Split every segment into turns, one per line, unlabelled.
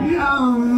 Yeah.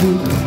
그